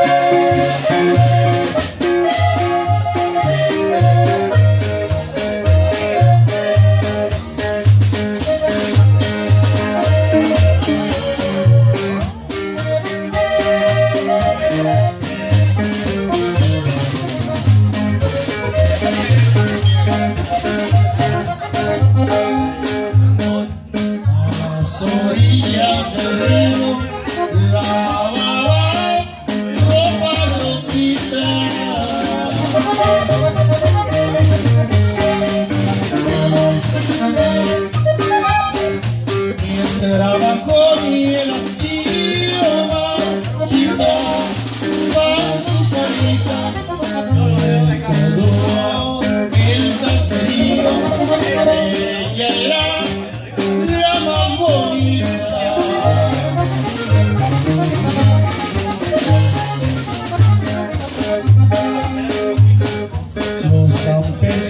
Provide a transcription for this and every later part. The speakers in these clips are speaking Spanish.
open. quien trabajo ni el hastío va chingón, va su carita, no le quedó el caserío, ella era la más bonita. Los campesinos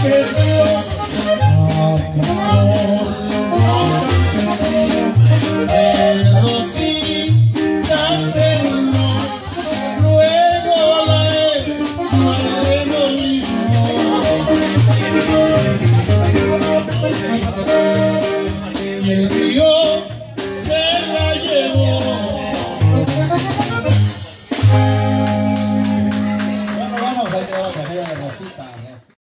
cresceu